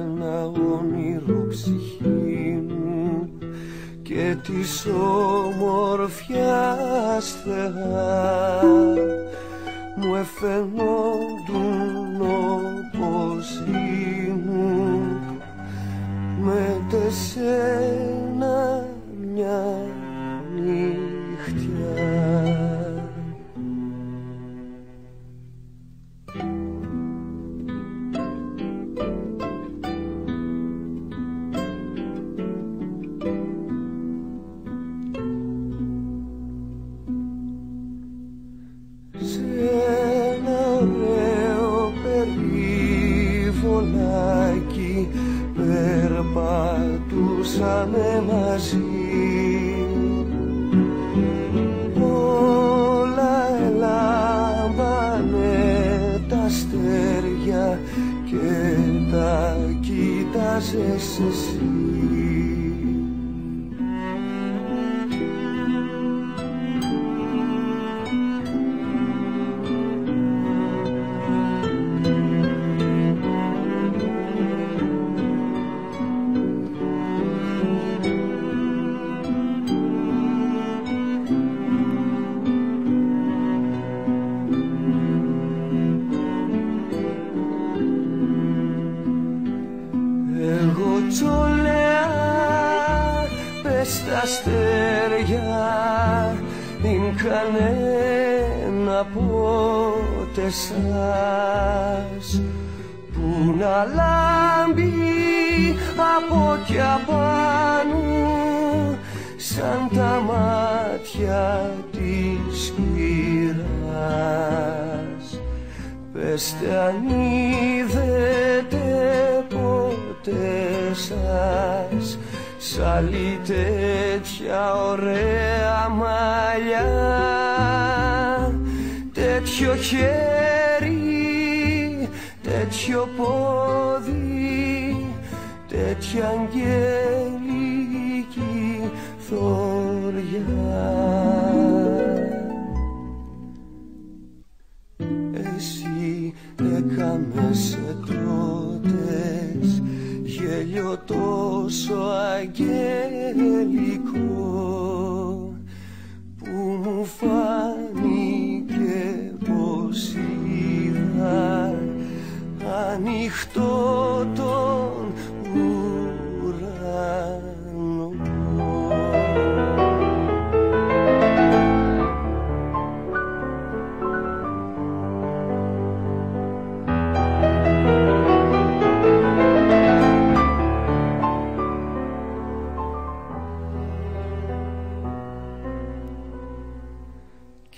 ένα όνειρο ψυχή μου και της ομορφιάς θεά. Μου εφαινόντουν όπως ήμουν με τεσένα περπατούσαμε μαζί. Όλα ελάμπανε τα αστέρια και τα κοίταζες εσύ τα αστέρια Μην κανένα πότε σας. Που να λάμπει από κι απάνω Σαν τα μάτια της κυράς. Πεστε αν είδετε ποτέ σας Σ' άλλη τέτοια ωραία μαλλιά. Τέτοιο χέρι, τέτοιο πόδι Τέτοια αγγελική θωριά εσύ έκαμες τότε γέλιο τόσο αγγελικό που μου φάνηκε πως είδα ανοιχτό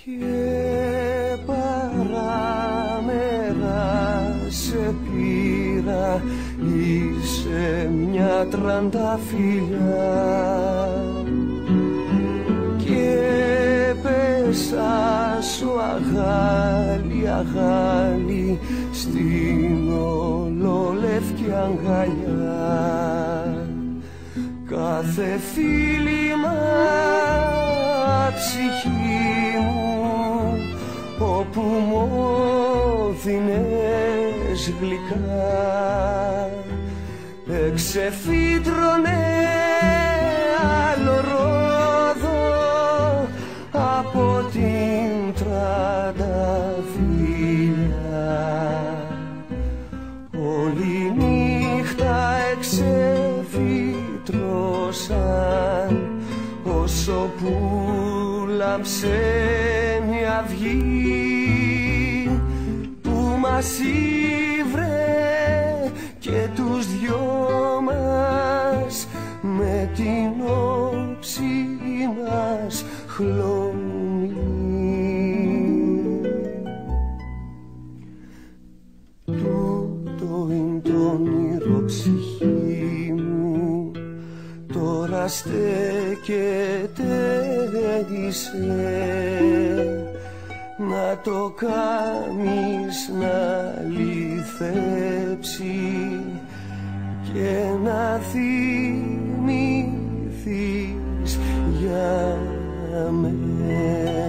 Και παράμερα σε πήρα Είσαι μια τρανταφυλλιά Και πέσα σου αγάλη αγάλη Στην ολολεύκη αγκαλιά. Κάθε φίλημα ψυχή μου όπου μόδινες γλυκά. Εξεφύτρωνε άλλο ρόδο από την τρανταφύλια Όλη νύχτα εξεφύτρωσαν όσο που λάμψε μια αυγή που μας ήβρε και τους δυο μας με την όψη μας χλωμή. Τούτο είναι το όνειρο ψυχή μου Τώρα στέκεται είσαι Να το κάνεις να λυθέψει Και να θυμηθείς για μένα